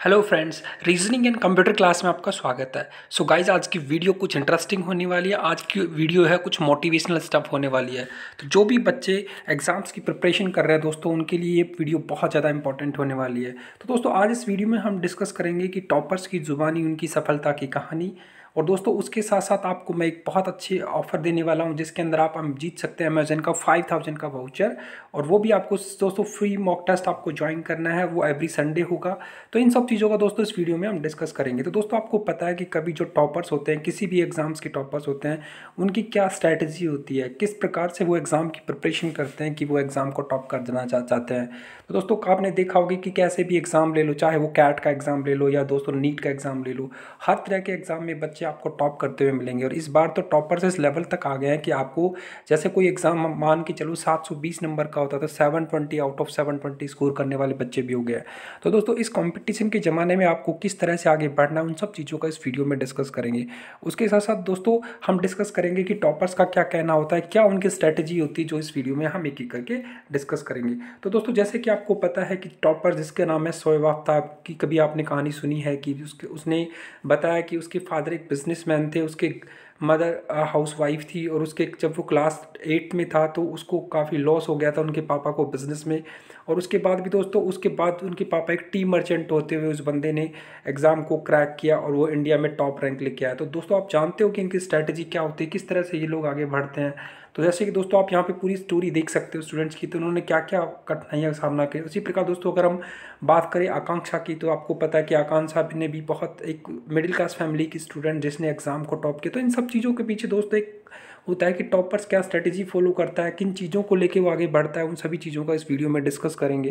Hello friends reasoning and computer class में आपका स्वागत है। सो so गाइज़ आज की वीडियो कुछ इंटरेस्टिंग होने वाली है। आज की वीडियो है, कुछ मोटिवेशनल स्टफ़ होने वाली है। तो जो भी बच्चे एग्ज़ाम्स की प्रिपरेशन कर रहे हैं दोस्तों, उनके लिए ये वीडियो बहुत ज़्यादा इंपॉर्टेंट होने वाली है। तो दोस्तों, आज इस वीडियो में हम डिस्कस करेंगे कि टॉपर्स की ज़ुबानी, उनकी सफलता की कहानी और दोस्तों, उसके साथ साथ आपको मैं एक बहुत अच्छी ऑफ़र देने वाला हूँ, जिसके अंदर आप हम जीत सकते हैं अमेजन का फाइव थाउज़ेंड का वाउचर और वो भी आपको दोस्तों फ्री मॉक टेस्ट आपको ज्वाइन करना है, वो एवरी संडे होगा। तो इन सब चीज़ों का दोस्तों, इस वीडियो में हम डिस्कस करेंगे। तो दोस्तों, आपको पता है कि कभी जो टॉपर्स होते हैं, किसी भी एग्ज़ाम्स के टॉपर्स होते हैं, उनकी क्या स्ट्रैटेजी होती है, किस प्रकार से वो एग्ज़ाम की प्रिपरेशन करते हैं कि वो एग्ज़ाम को टॉप कर देना चाहते हैं। तो दोस्तों, आपने देखा होगा कि कैसे भी एग्ज़ाम ले लो, चाहे वो कैट का एग्ज़ाम ले लो या दोस्तों नीट का एग्ज़ाम ले लो, हर तरह के एग्ज़ाम में बच्चे आपको टॉप करते हुए मिलेंगे। और इस बार तो टॉपर्स इस लेवल तक आ गए हैं कि आपको जैसे कोई एग्ज़ाम मान के चलो 720 नंबर का होता था तो 720 आउट ऑफ़ 720 स्कोर करने वाले बच्चे भी हो गए तो दोस्तों, इस कॉम्पिटिशन के ज़माने में आपको किस तरह से आगे बढ़ना है, उन सब चीज़ों का इस वीडियो में डिस्कस करेंगे। उसके साथ साथ दोस्तों, हम डिस्कस करेंगे कि टॉपर्स का क्या कहना होता है, क्या उनकी स्ट्रैटेजी होती है, जो इस वीडियो में हम एक एक करके डिस्कस करेंगे। तो दोस्तों, जैसे कि आपको पता है कि टॉपर जिसके नाम है आफ्ताब, की कभी आपने कहानी सुनी है कि उसके, उसने बताया कि उसके फादर एक बिजनेसमैन थे, उसके मदर हाउस वाइफ थी और उसके जब वो क्लास एट में था तो उसको काफ़ी लॉस हो गया था उनके पापा को बिज़नेस में। और उसके बाद भी दोस्तों, उसके बाद उनके पापा एक टी मर्चेंट होते हुए उस बंदे ने एग्ज़ाम को क्रैक किया और वो इंडिया में टॉप रैंक लेके आया। तो दोस्तों, आप जानते हो कि इनकी स्ट्रैटेजी क्या होती है, किस तरह से ये लोग आगे बढ़ते हैं? तो जैसे कि दोस्तों आप यहाँ पे पूरी स्टोरी देख सकते हो स्टूडेंट्स की तो उन्होंने क्या क्या कठिनाइयों का सामना किया। उसी प्रकार दोस्तों अगर हम बात करें आकांक्षा की तो आपको पता है कि आकांक्षा ने भी बहुत एक मिडिल क्लास फैमिली की स्टूडेंट जिसने एग्ज़ाम को टॉप किया। तो इन सब चीज़ों के पीछे दोस्तों एक होता है कि टॉपर्स क्या स्ट्रेटेजी फॉलो करता है किन चीज़ों को लेके वो आगे बढ़ता है उन सभी चीज़ों का इस वीडियो में डिस्कस करेंगे।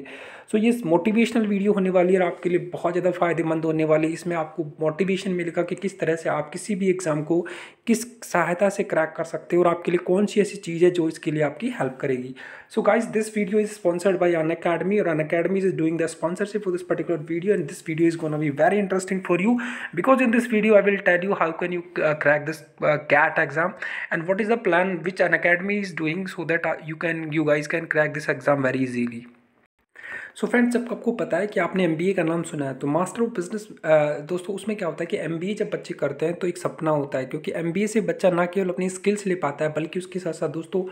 सो so, ये मोटिवेशनल वीडियो होने वाली है और आपके लिए बहुत ज़्यादा फ़ायदेमंद होने वाली है। इसमें आपको मोटिवेशन मिलेगा कि किस तरह से आप किसी भी एग्ज़ाम को किस सहायता से क्रैक कर सकते हो और आपके लिए कौन सी ऐसी चीज़ है जो इसके लिए आपकी हेल्प करेगी। So guys this video is sponsored by Unacademy और Unacademy is doing the sponsorship for this particular video and this video is gonna be very interesting for you because in this video I will tell you how can you crack this CAT exam and what is the plan which Unacademy is doing so that you can you guys can crack this exam very easily so friends जब आपको पता है कि आपने MBA का नाम सुना है तो मास्टर ऑफ़ बिज़नेस दोस्तों, उसमें क्या होता है कि MBA जब बच्चे करते हैं तो एक सपना होता है, क्योंकि MBA से बच्चा ना केवल अपनी स्किल्स ले पाता है, बल्कि उसके साथ साथ दोस्तों,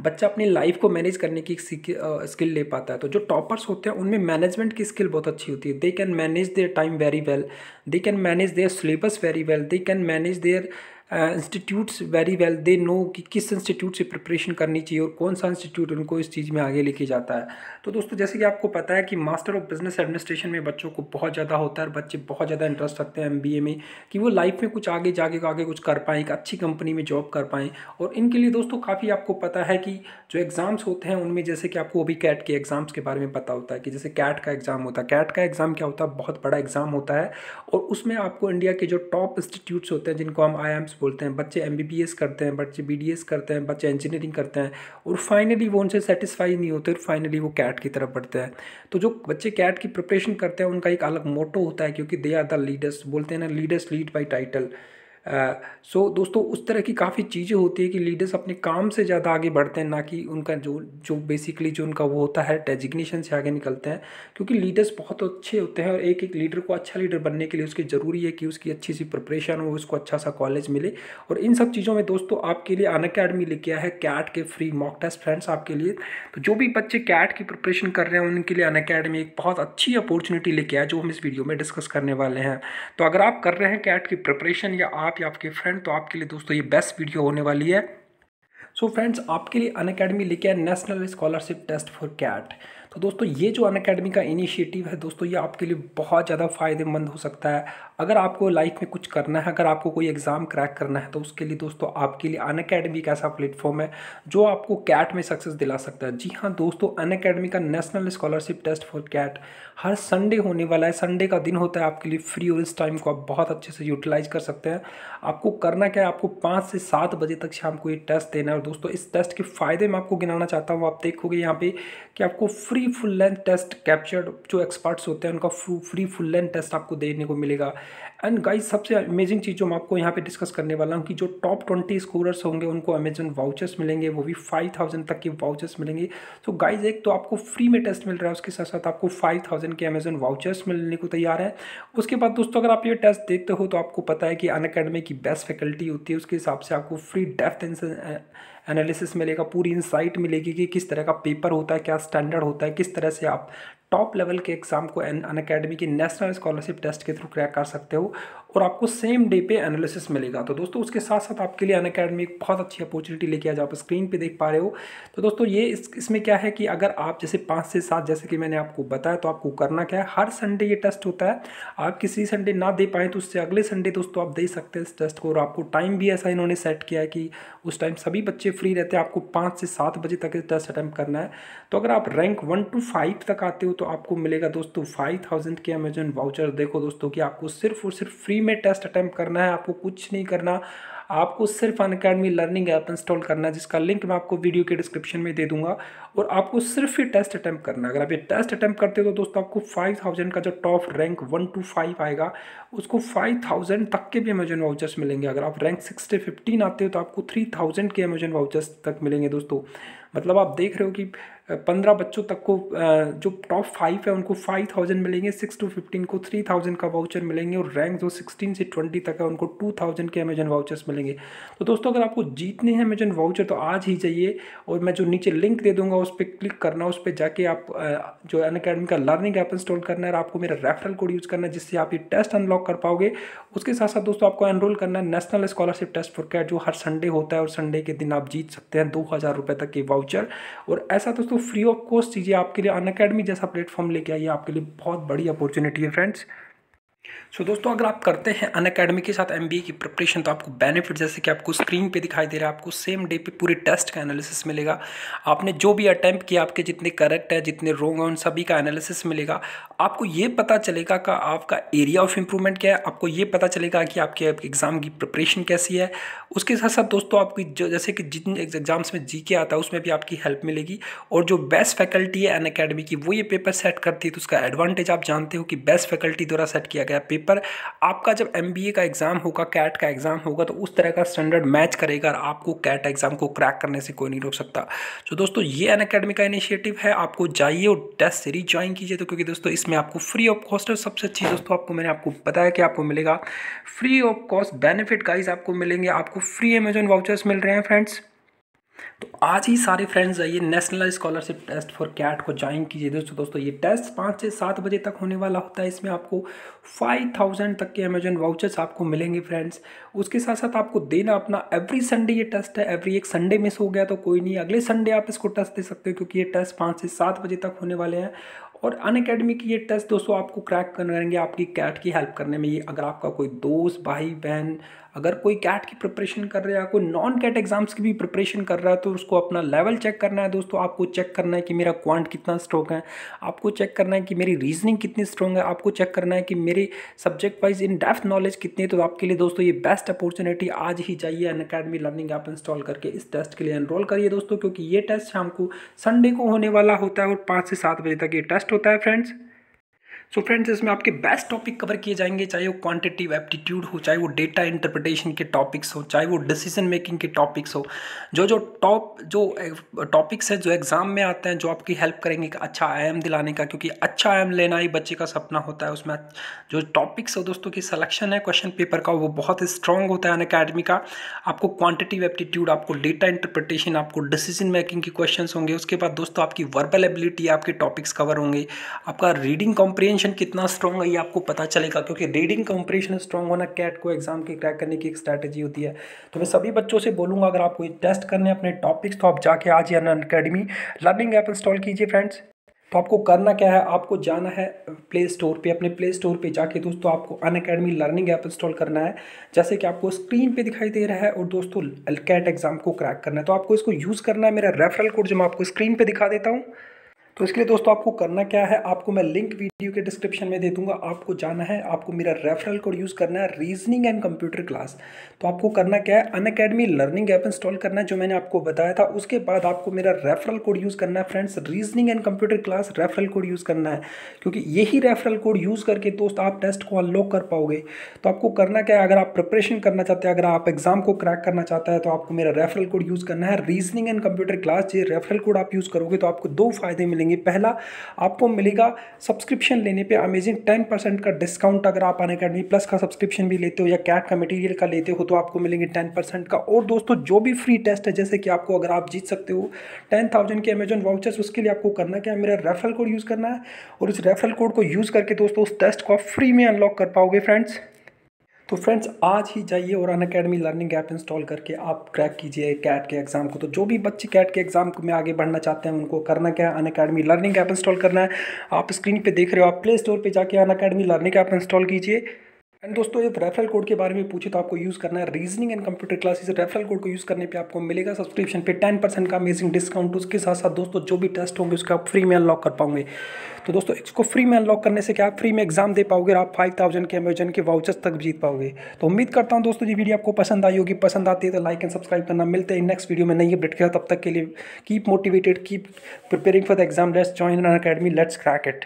बच्चा अपनी लाइफ को मैनेज करने की स्किल ले पाता है। तो जो टॉपर्स होते हैं, उनमें मैनेजमेंट की स्किल बहुत अच्छी होती है। They can manage their time very well they can manage their syllabus very well they can manage their institutes very well they know कि किस इंस्टीट्यूट से प्रिपरेशन करनी चाहिए और कौन सा इंस्टीट्यूट उनको इस चीज़ में आगे लेके जाता है। तो दोस्तों, जैसे कि आपको पता है कि मास्टर ऑफ़ बिज़नेस एडमिनिस्ट्रेशन में बच्चों को बहुत ज़्यादा होता है और बच्चे बहुत ज़्यादा इंटरेस्ट रखते हैं एमबीए में कि वो लाइफ में कुछ आगे जाके आगे कुछ कर पाएँ, एक अच्छी कंपनी में जॉब कर पाएँ। और इनके लिए दोस्तों, काफ़ी आपको पता है कि जो एग्ज़ाम्स होते हैं, उनमें जैसे कि आपको अभी कैट के एग्ज़ाम्स के बारे में पता होता है कि जैसे कैट का एग्ज़ाम होता है। कैट का एग्ज़ाम क्या होता है? बहुत बड़ा एग्ज़ाम होता है और उसमें आपको इंडिया के जो टॉप इंस्टीट्यूट्स होते हैं, जिनको हम आई बोलते हैं, बच्चे एमबीबीएस करते हैं, बच्चे बीडीएस करते हैं, बच्चे इंजीनियरिंग करते हैं और फाइनली वो उनसे सेटिस्फाई नहीं होते और फाइनली वो कैट की तरफ़ बढ़ते हैं। तो जो बच्चे कैट की प्रिपरेशन करते हैं, उनका एक अलग मोटो होता है क्योंकि दे आर द लीडर्स बोलते हैं ना leaders lead by title so दोस्तों, उस तरह की काफ़ी चीज़ें होती है कि लीडर्स अपने काम से ज़्यादा आगे बढ़ते हैं, ना कि उनका जो जो बेसिकली जो उनका वो होता है डेजिग्नेशन से आगे निकलते हैं। क्योंकि लीडर्स बहुत अच्छे होते हैं और एक एक लीडर को अच्छा लीडर बनने के लिए उसकी ज़रूरी है कि उसकी अच्छी सी प्रिपरेशन हो, उसको अच्छा सा कॉलेज मिले। और इन सब चीज़ों में दोस्तों, आपके लिए अन अकेडमी लेके आया है कैट के फ्री मॉक टेस्ट फ्रेंड्स आपके लिए। तो जो भी बच्चे कैट की प्रिपरेशन कर रहे हैं, उनके लिए अन अकेडमी एक बहुत अच्छी अपॉर्चुनिटी लेके आया जो हम इस वीडियो में डिस्कस करने वाले हैं। तो अगर आप कर रहे हैं कैट की प्रिपरेशन या या आपके फ्रेंड तो आपके लिए दोस्तों ये बेस्ट वीडियो होने वाली है। सो so फ्रेंड्स आपके लिए अन अकेडमी लेके आए national scholarship test for CAT तो दोस्तों, ये जो अन अकेडमी का इनिशिएटिव है, दोस्तों, ये आपके लिए बहुत ज़्यादा फ़ायदेमंद हो सकता है। अगर आपको लाइफ में कुछ करना है, अगर आपको कोई एग्ज़ाम क्रैक करना है तो उसके लिए दोस्तों, आपके लिए अन अकेडमी एक ऐसा प्लेटफॉर्म है, जो आपको कैट में सक्सेस दिला सकता है। जी हाँ दोस्तों अन अकेडमी का national scholarship test for CAT her Sunday होने वाला है। संडे का दिन होता है, आपके लिए फ्री और इस टाइम को आप बहुत अच्छे से यूटिलाइज कर सकते हैं। आपको करना क्या है? आपको पाँच से सात बजे तक शाम को ये टेस्ट देना है। और दोस्तों, इस टेस्ट के फ़ायदे मैं आपको गिनाना चाहता हूँ। आप देखोगे यहाँ पे कि आपको free free full length test captured जो एक्सपर्ट्स होते हैं, उनका फ्री फुल लेंथ टेस्ट आपको देने को मिलेगा। एंड गाइस सबसे अमेजिंग चीज़ जो मैं आपको यहाँ पे डिस्कस करने वाला हूँ कि जो टॉप ट्वेंटी स्कोरर्स होंगे, उनको अमेजन वाउचर्स मिलेंगे, वो भी फाइव थाउज़ेंड तक के वाउचर्स मिलेंगे। तो गाइज़ एक तो आपको फ्री में टेस्ट मिल रहा है, उसके साथ साथ आपको फाइव थाउज़ेंड के अमेजन वाउचर्स मिलने को तैयार है। उसके बाद दोस्तों, अगर आप ये टेस्ट देते हो तो आपको पता है कि अन की बेस्ट फैकल्टी होती है, उसके हिसाब से आपको फ्री डेफ्थ एनालिसिस मिलेगा, पूरी इंसाइट मिलेगी कि किस तरह का पेपर होता है, क्या स्टैंडर्ड होता है, किस तरह से आप टॉप लेवल के एग्ज़ाम को अन अकेडमी की नेशनल स्कॉलरशिप टेस्ट के थ्रू क्रैक कर सकते हो। और आपको सेम डे पे एनालिसिस मिलेगा। तो दोस्तों, उसके साथ साथ आपके लिए अन अकेडमी एक बहुत अच्छी अपॉर्चुनिटी लेके आज आप स्क्रीन पे देख पा रहे हो। तो दोस्तों, ये इस, इसमें क्या है कि अगर आप जैसे पाँच से सात, जैसे कि मैंने आपको बताया तो आपको करना क्या है? हर संडे ये टेस्ट होता है। आप किसी संडे ना दे पाएँ तो उससे अगले संडे दोस्तों आप दे सकते हैं इस टेस्ट को। और आपको टाइम भी ऐसा इन्होंने सेट किया है कि उस टाइम सभी बच्चे फ्री रहते हैं। आपको पाँच से सात बजे तक टेस्ट अटैम्प्ट करना है। तो अगर आप रैंक वन टू फाइव तक आते हो तो आपको मिलेगा दोस्तों फाइव थाउज़ेंड के अमेजन वाउचर देखो दोस्तों कि आपको सिर्फ़ और सिर्फ़ फ्री में टेस्ट अटैम्प्ट करना है, आपको कुछ नहीं करना। आपको सिर्फ़ Unacademy learning app install करना है, जिसका लिंक मैं आपको वीडियो के डिस्क्रिप्शन में दे दूँगा। और आपको सिर्फ़ ये टेस्ट अटैम्प्ट करना है। अगर आप ये टेस्ट अटैम्प्ट करते हो तो दोस्तों आपको फाइव थाउज़ेंड का जो top rank one two five आएगा, उसको फाइव थाउज़ेंड तक के भी अमेजन वाउचर्स मिलेंगे। अगर आप रैंक सिक्स से फिफ्टीन आते हो तो आपको थ्री के अमेजन वाउचर्स तक मिलेंगे दोस्तों। मतलब आप देख रहे हो कि पंद्रह बच्चों तक को जो टॉप फाइव है, उनको फाइव थाउज़ेंड मिलेंगे सिक्स टू फिफ्टीन को थ्री थाउज़ेंड का वाउचर मिलेंगे और रैंक जो सिक्सटीन से ट्वेंटी तक है, उनको टू थाउज़ेंड के अमेजन वाउचर्स मिलेंगे। तो दोस्तों, अगर आपको जीतने हैं अमेजन वाउचर तो आज ही जाइए और मैं जो नीचे लिंक दे दूँगा, उस पर क्लिक करना, उस पर जाके आप जो अन अकेडमी का लर्निंग ऐप इंस्टॉल करना है और आपको मेरा रेफरल कोड यूज़ करना है, जिससे आप ये टेस्ट अनलॉक कर पाओगे। उसके साथ साथ दोस्तों, आपको एनरोल करना है national scholarship test for CAT जो हर संडे होता है और संडे के दिन आप जीत सकते हैं दो हज़ार रुपये तक के वाउचर और ऐसा दोस्तों फ्री ऑफ़ कॉस्ट चीज़ें आपके लिए अन जैसा प्लेटफॉर्म लेके आइए आपके लिए बहुत बड़ी अपॉर्चुनिटी है फ्रेंड्स सो so, दोस्तों अगर आप करते हैं अन अकेडमी के साथ एमबीए की प्रिपरेशन तो आपको बेनिफिट जैसे कि आपको स्क्रीन पे दिखाई दे रहा है आपको सेम डे पे पूरे टेस्ट का एनालिसिस मिलेगा। आपने जो भी अटैम्प्ट किया आपके जितने करेक्ट है जितने रोंग है उन सभी का एनालिसिस मिलेगा। आपको ये पता चलेगा का आपका एरिया ऑफ़ इम्प्रूवमेंट क्या है आपको ये पता चलेगा कि आपके एग्ज़ाम की प्रिपरेशन कैसी है। उसके साथ साथ दोस्तों आपकी जैसे कि जिन एग्ज़ाम्स में जी आता है उसमें भी आपकी हेल्प मिलेगी। और जो बेस्ट फैकल्टी है अन की वो ये पेपर सेट करती है तो उसका एडवांटेज आप जानते हो कि बेस्ट फैकल्टी द्वारा सेट किया गया पेपर पेपर आपका जब एमबीए का एग्ज़ाम होगा कैट का एग्ज़ाम होगा तो उस तरह का स्टैंडर्ड मैच करेगा और आपको कैट एग्ज़ाम को क्रैक करने से कोई नहीं रोक सकता। तो दोस्तों, ये अन का इनिशिएटिव है। आपको जाइए और टेस्ट सीरीज़ ज्वाइन कीजिए तो क्योंकि दोस्तों, इसमें आपको फ्री ऑफ़ कॉस्ट है। सबसे अच्छी दोस्तों, आपको मैंने आपको बताया कि आपको मिलेगा। Free of cost benefit guys आपको मिलेंगे। आपको फ्री अमेजन वाउचर्स मिल रहे हैं फ्रेंड्स तो आज ही सारे फ्रेंड्स आइए national scholarship test for CAT को ज्वाइन कीजिए। दोस्तों दोस्तों, ये टेस्ट पाँच से सात बजे तक होने वाला होता है। इसमें आपको फाइव थाउज़ेंड तक के अमेजन वाउचर्स आपको मिलेंगे फ्रेंड्स उसके साथ साथ आपको देना अपना एवरी संडे ये टेस्ट है। एवरी एक संडे मिस हो गया तो कोई नहीं, अगले संडे आप इसको टेस्ट दे सकते हो क्योंकि ये टेस्ट पाँच से सात बजे तक होने वाले हैं। और अन अकेडमी की ये टेस्ट दोस्तों आपको क्रैक करेंगे आपकी कैट की हेल्प करने में। ये अगर आपका कोई दोस्त, भाई, बहन अगर कोई कैट की प्रिपरेशन कर रहा है कोई नॉन कैट एग्ज़ाम्स की भी प्रिपरेशन कर रहा है तो उसको अपना लेवल चेक करना है दोस्तों। आपको चेक करना है कि मेरा क्वांट कितना स्ट्रॉन्ग है। आपको चेक करना है कि मेरी रीजनिंग कितनी स्ट्रॉन्ग है। आपको चेक करना है कि मेरी subject wise in depth knowledge कितनी है। तो आपके लिए दोस्तों ये बेस्ट अपॉर्चुनिटी आज ही जाइए Unacademy learning app install करके। इस टेस्ट के लिए एनरोल करिए दोस्तों, क्योंकि ये टेस्ट शाम को संडे को होने वाला होता है और पाँच से सात बजे तक ये टेस्ट होता है फ्रेंड्स सो फ्रेंड्स इसमें आपके बेस्ट टॉपिक कवर किए जाएँगे, चाहे वो क्वांटिटिव एप्टीट्यूड हो, चाहे वो डेटा इंटरप्रिटेशन के टॉपिक्स हो, चाहे वो डिसीज़न मेकिंग के टॉपिक्स हो। जो जो टॉप जो टॉपिक्स है, जो एग्ज़ाम में आते हैं, जो आपकी हेल्प करेंगे कि अच्छा आई दिलाने का, क्योंकि अच्छा आई लेना ही बच्चे का सपना होता है, उसमें जो टॉपिक्स हो दोस्तों की सलेक्शन है क्वेश्चन पेपर का, वो बहुत स्ट्रॉन्ग होता है अन अकेडमी का। आपको क्वान्टिटिव एप्टीट्यूड आपको डेटा इंटरप्रिटेशन आपको डिसीज़न मेकिंग के क्वेश्चन होंगे। उसके बाद दोस्तों आपकी वर्बल एबिलिटी आपके टॉपिक्स कवर होंगे। आपका रीडिंग कॉम्प्रिहेंशन कॉम्प्रिहेंशन कितना स्ट्रॉन्ग है ये आपको पता चलेगा, क्योंकि रीडिंग कॉम्प्रिहेंशन स्ट्रॉन्ग होना कैट को एग्ज़ाम के क्रैक करने की एक स्ट्रैटेजी होती है। तो मैं सभी बच्चों से बोलूँगा, अगर आपको टेस्ट करने अपने टॉपिक्स तो आप जाके आज Unacademy learning app install कीजिए फ्रेंड्स तो आपको करना क्या है, आपको जाना है प्ले स्टोर पे, अपने प्ले स्टोर पे जाके दोस्तों आपको Unacademy learning app install करना है। जैसे कि आपको स्क्रीन पे दिखाई दे रहा है और दोस्तों कैट एग्ज़ाम को क्रैक करना है। तो आपको इसको यूज़ करना है, मेरा रेफरल कोड जो मैं आपको स्क्रीन पे दिखा देता हूँ। तो इसके लिए दोस्तों आपको करना क्या है, आपको मैं लिंक वीडियो के डिस्क्रिप्शन में दे दूँगा, आपको जाना है, आपको मेरा रेफरल कोड यूज़ करना है रीजनिंग एंड कंप्यूटर क्लास तो आपको करना क्या है Unacademy learning app install करना है, जो मैंने आपको बताया था, उसके बाद आपको मेरा रेफरल कोड यूज़ करना है friends reasoning and computer class referral code use करना है। क्योंकि यही रेफरल कोड यूज़ करके दोस्त आप टेस्ट को अनलॉक कर पाओगे। तो आपको करना क्या है, अगर आप प्रिपरेशन करना चाहते हैं, अगर आप एग्ज़ाम को क्रैक करना चाहते हैं तो आपको मेरा रेफरल कोड यूज़ करना है रीजनिंग एंड कंप्यूटर क्लास ये रेफरल कोड आप यूज़ करोगे तो आपको दो फ़ायदे मिलेंगे। पहला, आपको मिलेगा सब्सक्रिप्शन लेने पे अमेजिंग टेन परसेंट का डिस्काउंट अगर आप अन अकेडमी प्लस का सब्सक्रिप्शन भी लेते हो या कैट का मटेरियल का लेते हो तो आपको मिलेंगे टेन परसेंट का। और दोस्तों, जो भी फ्री टेस्ट है, जैसे कि आपको अगर आप जीत सकते हो टेन थाउज़ेंड के अमेजन वाउचर्स उसके लिए आपको करना क्या मेरा रेफरल कोड यूज़ करना है। और उस रेफरल कोड को यूज़ करके दोस्तों, उस टेस्ट को आप फ्री में अनलॉक कर पाओगे फ्रेंड्स तो फ्रेंड्स आज ही जाइए और Unacademy learning app install करके आप क्रैक कीजिए कैट के एग्ज़ाम को। तो जो भी बच्चे कैट के एग्ज़ाम में आगे बढ़ना चाहते हैं, उनको करना क्या है? Unacademy learning app install करना है। आप स्क्रीन पे देख रहे हो, आप प्ले स्टोर पे जाके Unacademy learning app install कीजिए। एंड दोस्तों, ये रेफरल कोड के बारे में पूछे तो आपको यूज़ करना है reasoning and computer classes referral code को यूज़ करने पे आपको मिलेगा सब्सक्रिप्शन पे टेन परसेंट का अमेजिंग डिस्काउंट उसके साथ साथ दोस्तों, जो भी टेस्ट होंगे, उसका आप फ्री में अनलॉक कर पाओगे। तो दोस्तों, इसको फ्री में अनलॉक करने से क्या आप फ्री में एग्ज़ाम दे पाओगे और आप फाइव थाउज़ेंड के अमेजन के वाउचर्स तक जीत पाओगे। तो उम्मीद करता हूँ दोस्तों, ये वीडियो आपको पसंद आई होगी। पसंद आती है तो लाइक एंड सब्सक्राइब करना। मिलते हैं नेक्स्ट वीडियो में नई अपडेट किया तब तक के लिए keep motivated keep preparing for the exam let's join Unacademy let's crack it